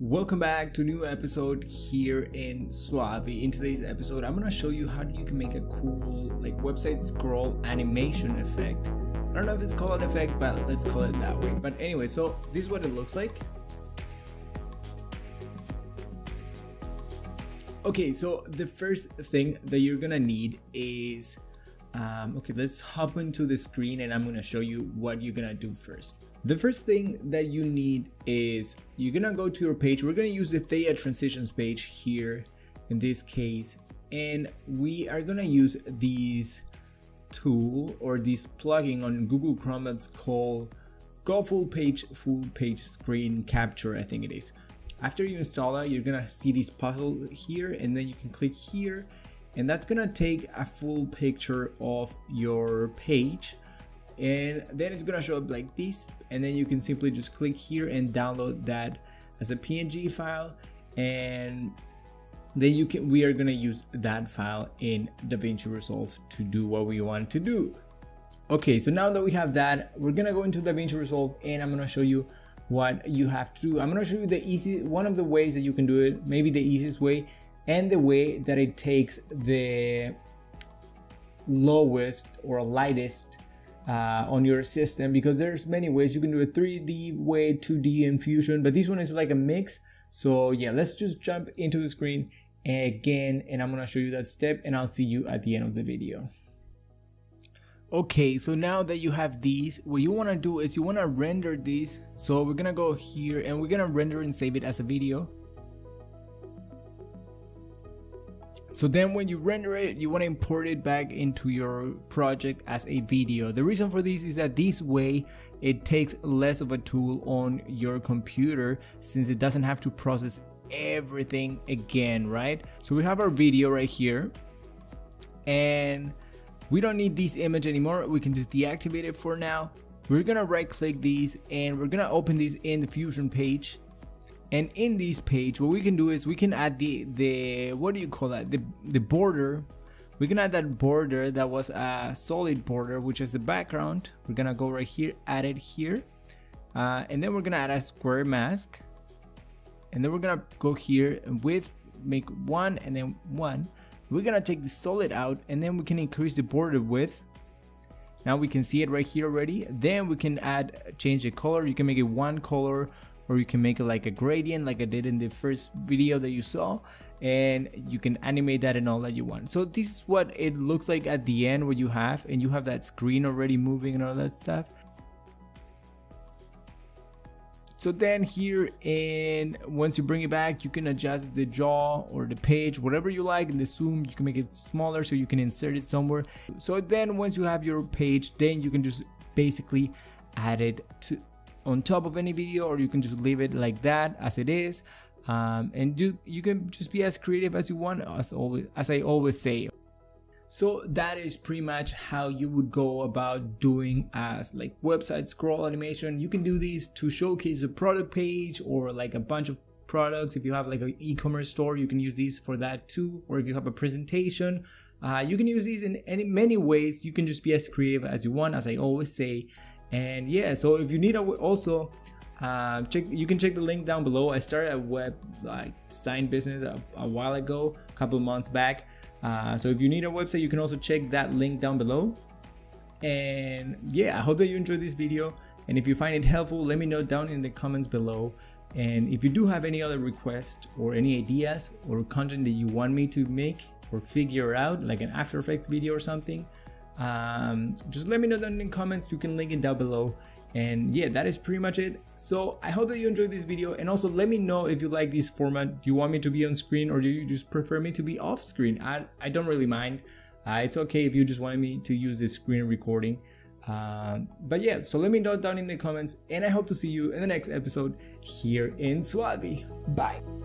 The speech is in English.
Welcome back to a new episode here in SUALVI. In today's episode, I'm gonna show you how you can make a cool like website scroll animation effect. I don't know if it's called an effect, but let's call it that way. But anyway, so this is what it looks like. Okay, so the first thing that you're gonna need is um, okay, let's hop into the screen and I'm gonna show you what you're gonna do first. The first thing that you need is you're gonna go to your page. We're gonna use the Theia transitions page here in this case, and we are gonna use this tool or this plugin on Google Chrome that's called Go Full Page Full Page Screen Capture, I think it is. After you install that, you're gonna see this puzzle here, and then you can click here, and that's gonna take a full picture of your page. And then it's gonna show up like this. And then you can simply just click here and download that as a png file. And then you can we are gonna use that file in DaVinci Resolve to do what we want to do. Okay so now that we have that we're gonna go into DaVinci Resolve and I'm gonna show you what you have to do. I'm gonna show you the easy one of the ways that you can do it maybe the easiest way and the way that it takes the lowest or lightest uh, on your system because there's many ways you can do a 3D way, 2D in Fusion, but this one is like a mix. So yeah, let's just jump into the screen again and I'm gonna show you that step and I'll see you at the end of the video. Okay, so now that you have these, what you wanna do is you wanna render these. So we're gonna go here and we're gonna render and save it as a video. So then when you render it, you want to import it back into your project as a video. The reason for this is that this way it takes less of a tool on your computer since it doesn't have to process everything again, right? So we have our video right here and we don't need this image anymore. We can just deactivate it for now. We're gonna right click these and we're gonna open these in the Fusion page and in this page what we can do is we can add the the what do you call that? The the border. We can add that border that was a solid border which is the background. We're gonna go right here add it here. Uh, and then we're gonna add a square mask. And then we're gonna go here and with make one and then one. We're gonna take the solid out and then we can increase the border width. Now we can see it right here already. Then we can add change the color. You can make it one color or you can make it like a gradient like I did in the first video that you saw and you can animate that and all that you want. So this is what it looks like at the end what you have and you have that screen already moving and all that stuff. So then here and once you bring it back you can adjust the jaw or the page whatever you like and the zoom you can make it smaller so you can insert it somewhere. So then once you have your page then you can just basically add it to on top of any video or you can just leave it like that as it is. Um, and do, you can just be as creative as you want as always as I always say. So that is pretty much how you would go about doing as like website scroll animation. You can do these to showcase a product page or like a bunch of products. If you have like an e-commerce store you can use these for that too. Or if you have a presentation uh, you can use these in any many ways. You can just be as creative as you want as I always say and yeah so if you need a also uh, check you can check the link down below. I started a web like design business a, a while ago a couple months back. Uh, so if you need a website you can also check that link down below. And yeah i hope that you enjoyed this video. And if you find it helpful let me know down in the comments below. And if you do have any other requests or any ideas or content that you want me to make or figure out like an after effects video or something um, just let me know down in the comments. You can link it down below. And yeah that is pretty much it. So i hope that you enjoyed this video. And also let me know if you like this format. Do you want me to be on screen or do you just prefer me to be off screen? I, I don't really mind. Uh, it's okay if you just wanted me to use this screen recording. Uh, but yeah so let me know down in the comments. And i hope to see you in the next episode here in SUALVI bye